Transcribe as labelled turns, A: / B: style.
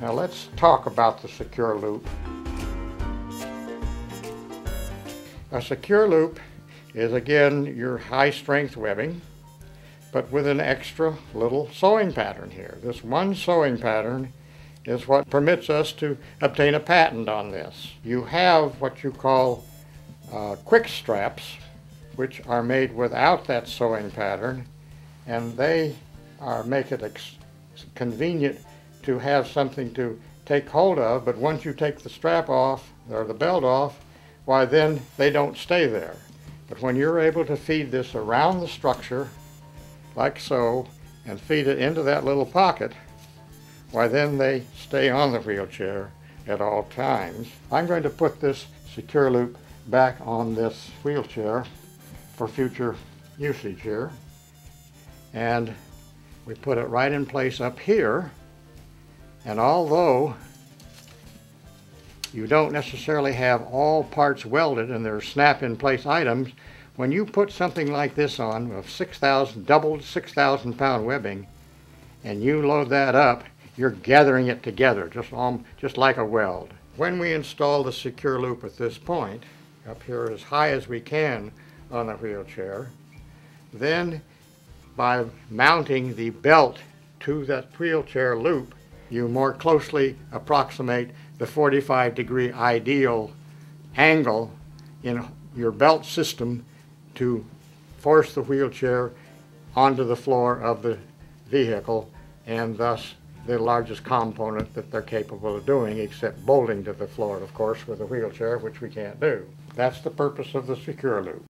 A: Now let's talk about the secure loop. A secure loop is again your high strength webbing, but with an extra little sewing pattern here. This one sewing pattern is what permits us to obtain a patent on this. You have what you call uh, quick straps, which are made without that sewing pattern, and they are make it convenient to have something to take hold of, but once you take the strap off or the belt off, why then they don't stay there. But when you're able to feed this around the structure, like so, and feed it into that little pocket, why then they stay on the wheelchair at all times. I'm going to put this secure loop back on this wheelchair for future usage here. And we put it right in place up here. And although you don't necessarily have all parts welded and they're snap-in-place items, when you put something like this on of 6,000, doubled 6,000 pound webbing, and you load that up, you're gathering it together, just, um, just like a weld. When we install the secure loop at this point, up here as high as we can on the wheelchair, then by mounting the belt to that wheelchair loop, you more closely approximate the 45 degree ideal angle in your belt system to force the wheelchair onto the floor of the vehicle and thus the largest component that they're capable of doing, except bolting to the floor, of course, with a wheelchair, which we can't do. That's the purpose of the secure loop.